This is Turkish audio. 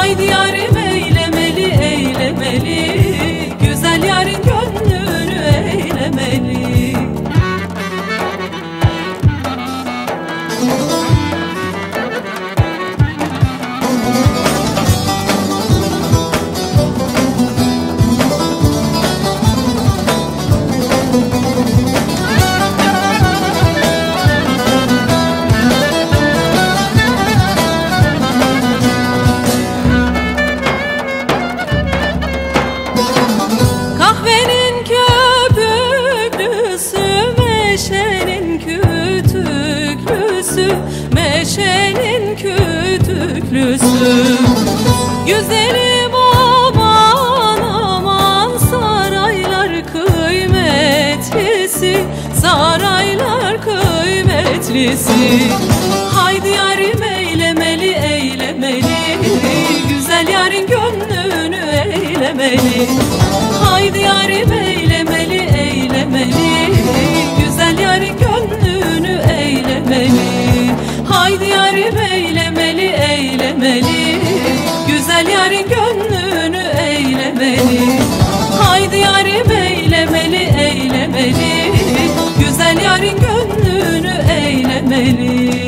Haydi yarim eylemeli eylemeli meşenin kütüklüsü. Güzelim aman aman saraylar kıymetlisi, saraylar kıymetlisi. Haydi yarim eylemeli eylemeli, güzel yarın gönlünü eylemeli. eylemeli Güzel yar gönlünü eylemeli. Haydi yarim eylemeli eylemeli. Güzel yar gönlünü eylemeli.